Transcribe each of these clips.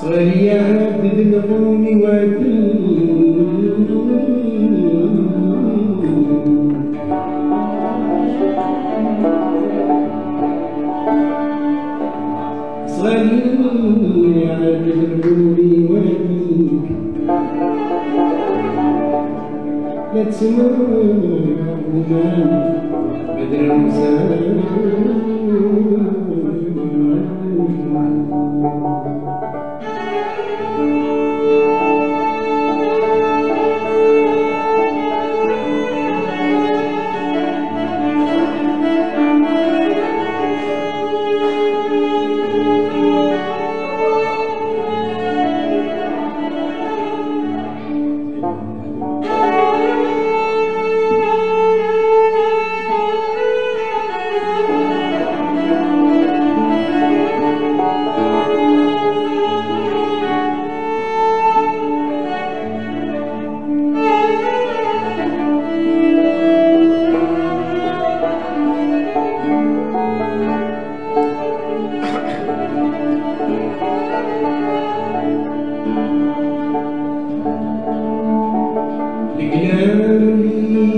Seria etme Bedir'im sen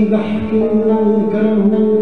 مسافر الكلام اللي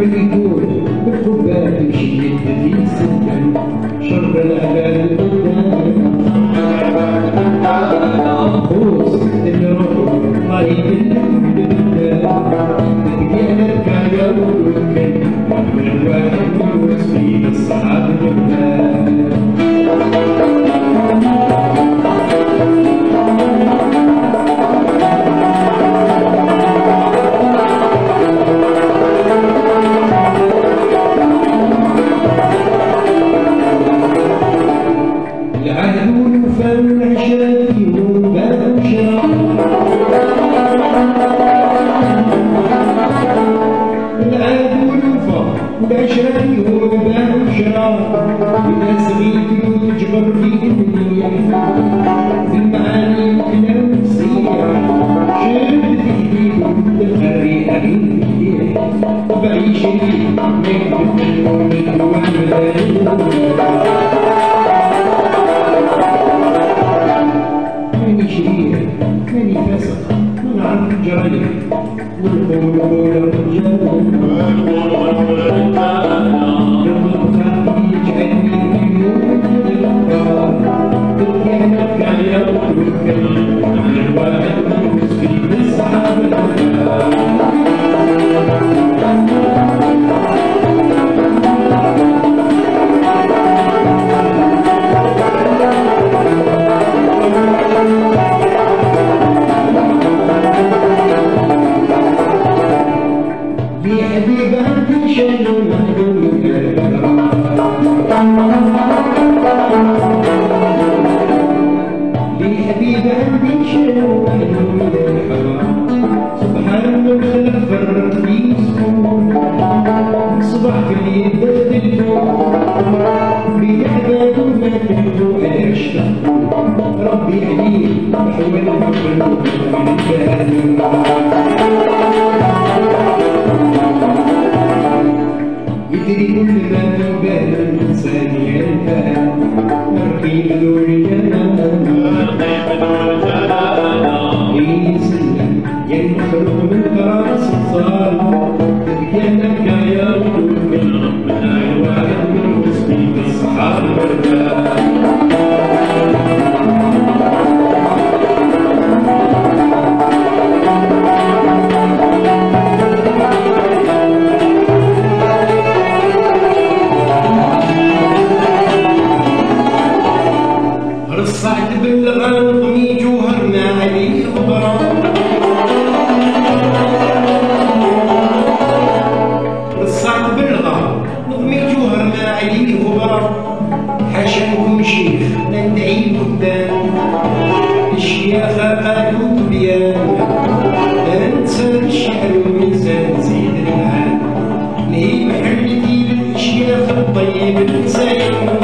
وفي دول بالحباب شدة الانسان شرب الاباء عليه غبار حشاهم شيخ. ندعي البان الشياخة قالوا بيان. لا الشعر والميزان زيد العام. ليه محلتي الشياخ الطيب الانسان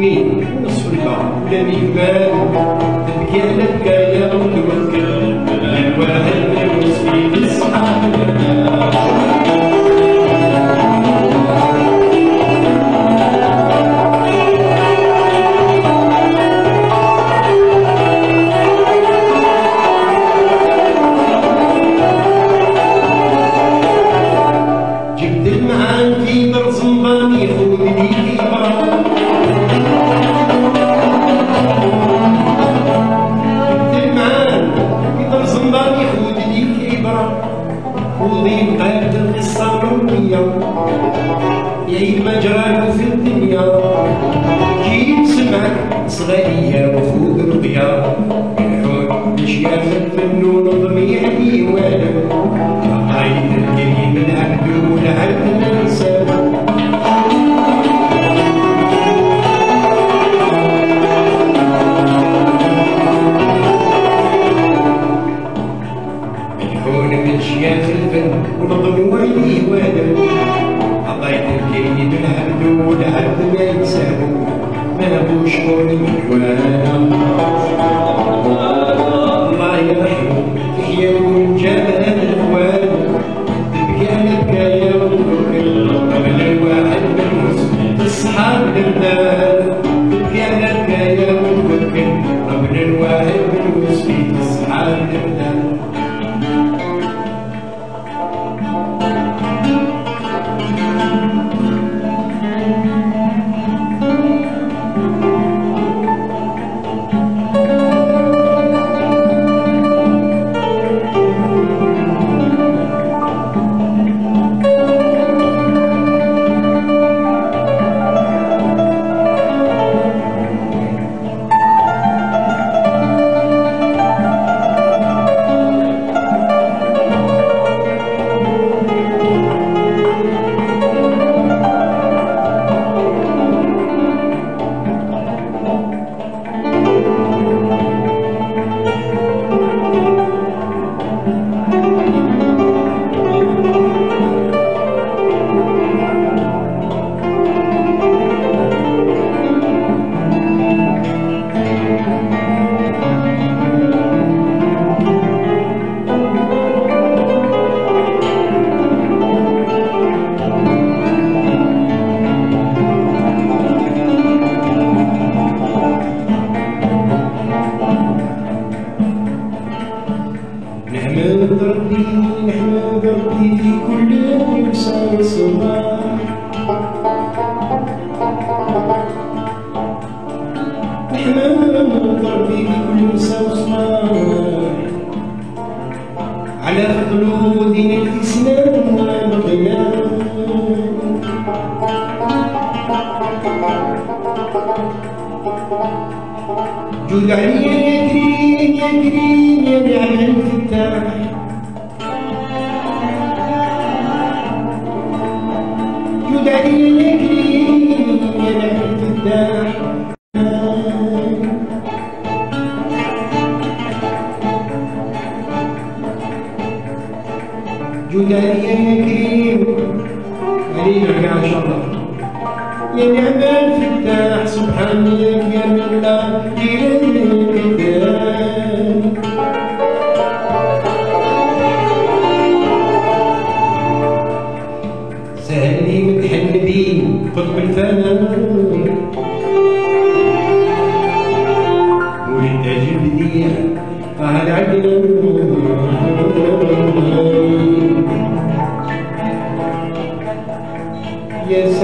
وين نصف البحر ولا ميبان تبكي لك يا متوكل الواحد يمشي في الصحراء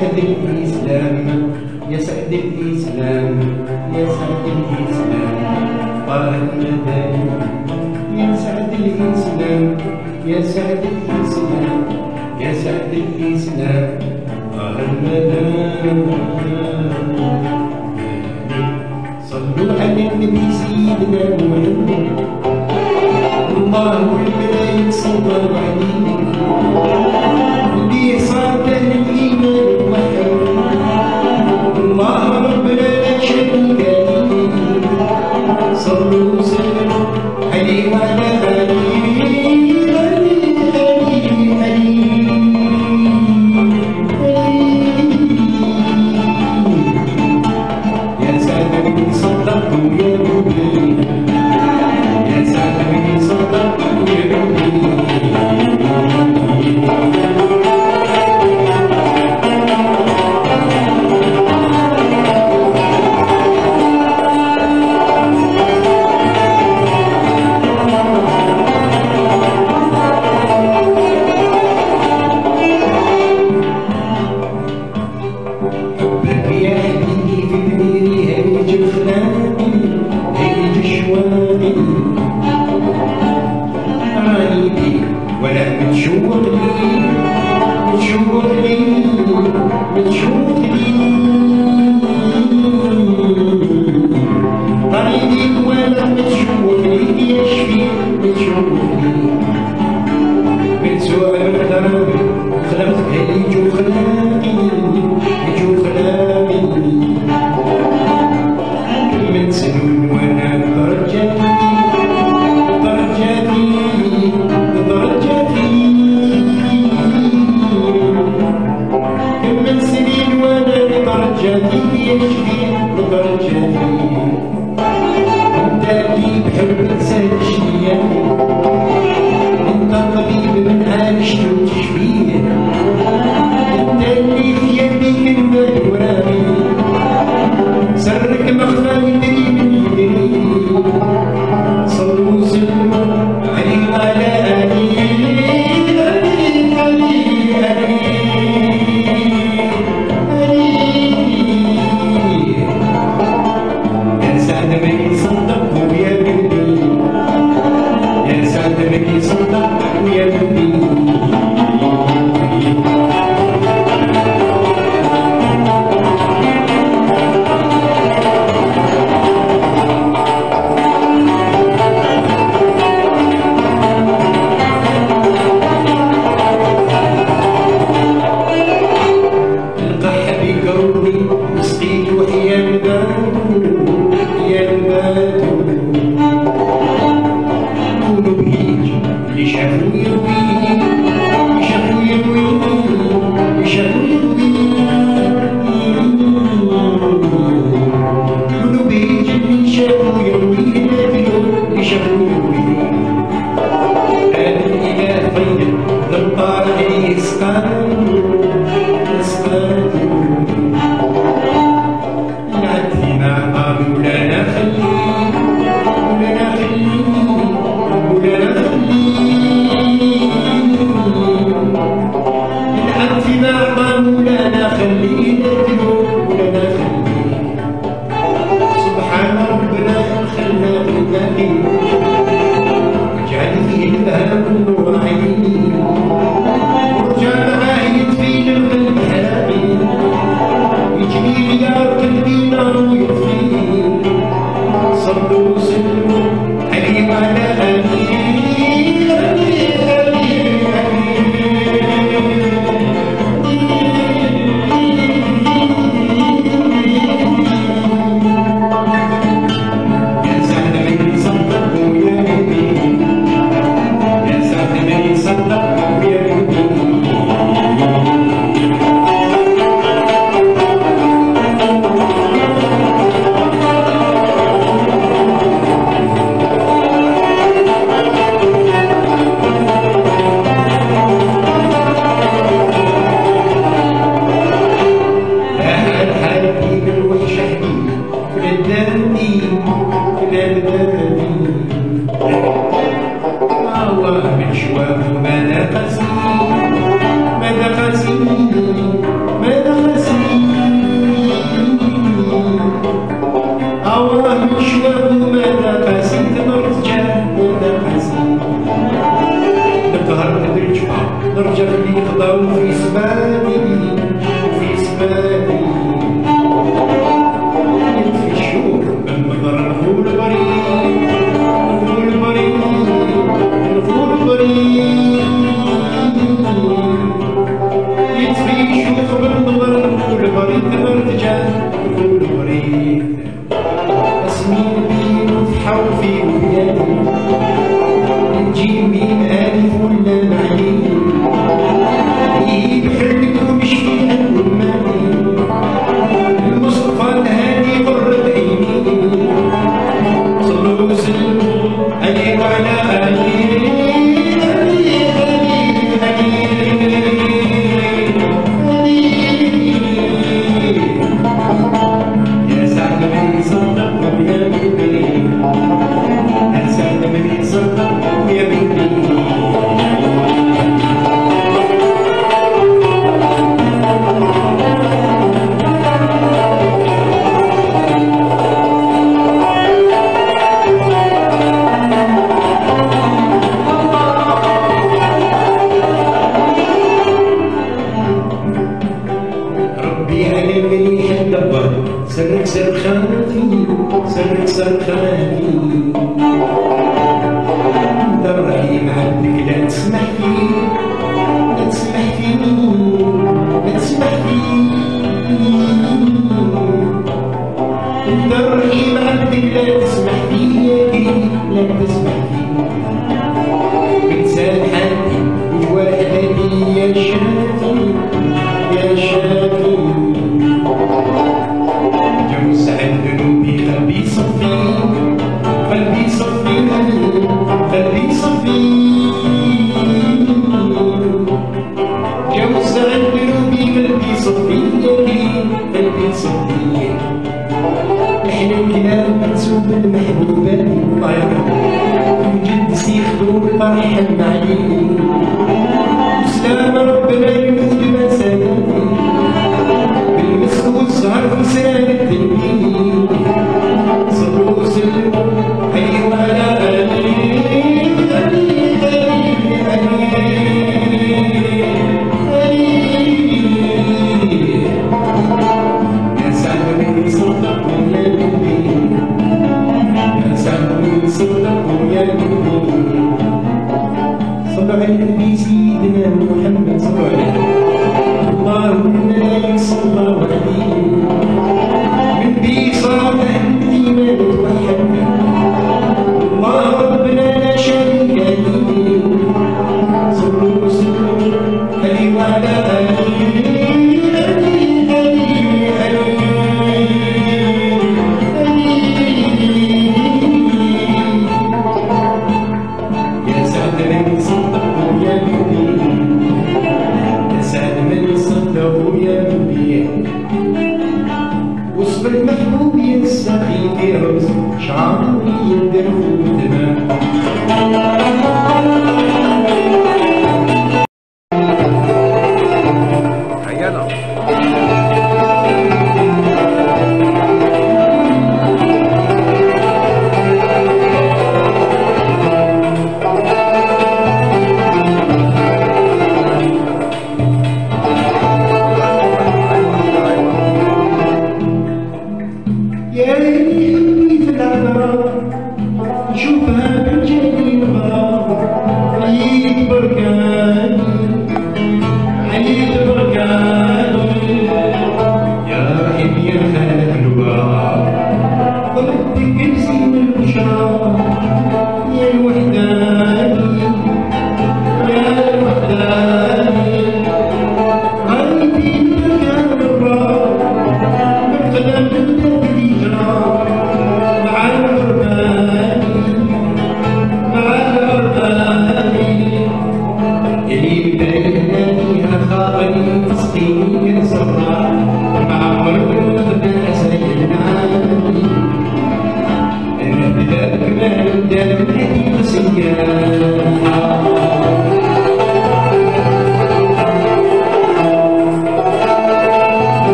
سعد الإسلام يا سعد الإسلام يا سعد الإسلام. طال المدائن يا سعد الإسلام يا سعد الإسلام يا سعد الإسلام. طال المدائن 雄关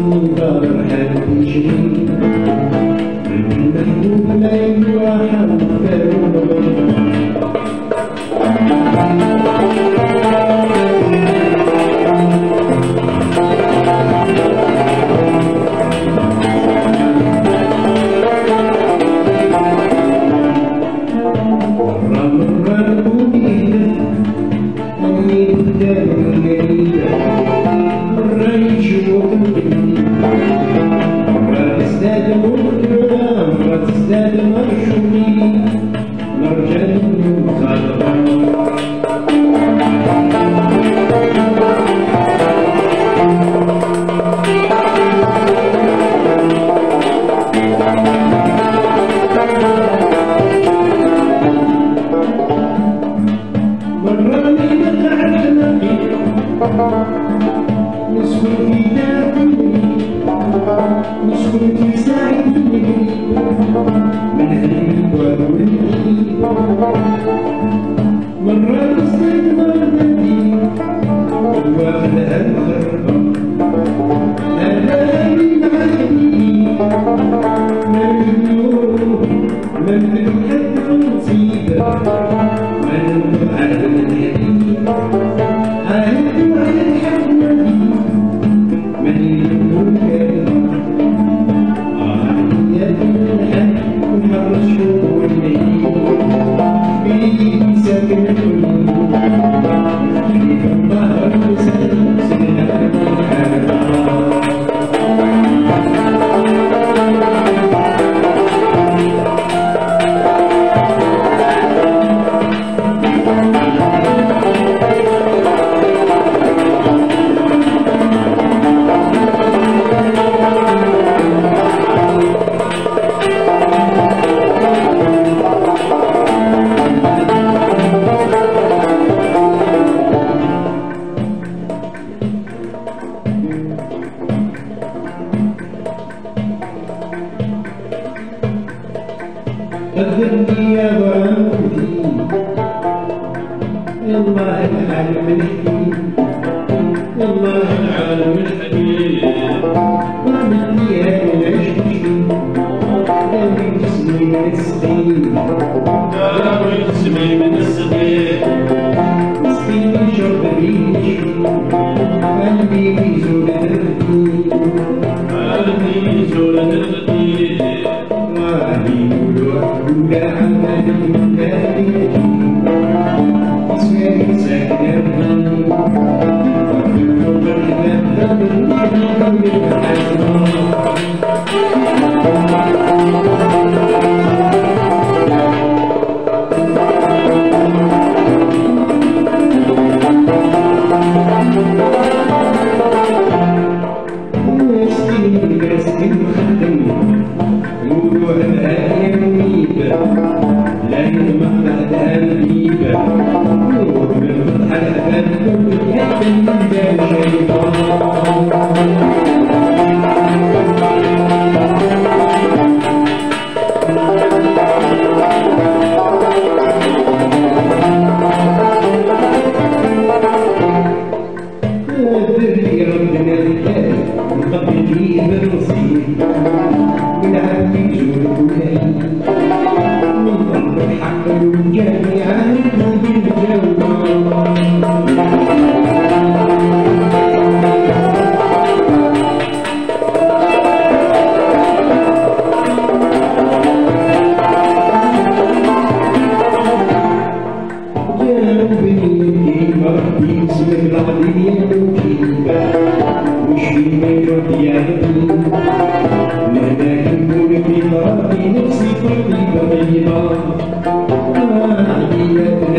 المبارحة تجري من محبوب ما يواحد فاوضى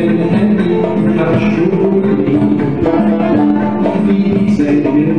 Cachorro, vem surely will be dizer